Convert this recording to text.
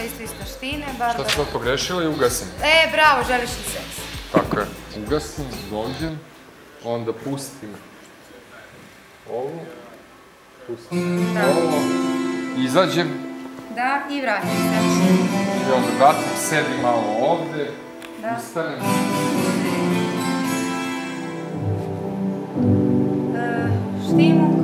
osobe isto iz taštine, Barbara... Šta sam pogrešila i ugasim? E, bravo, želiš li seks? Tako je. Ugasim, dođem, onda pustim ovo, pustim da. ovo, izađem. Da, i vratim se. I onda vratim, sedim malo ovde, da. ustanem. E, štimu.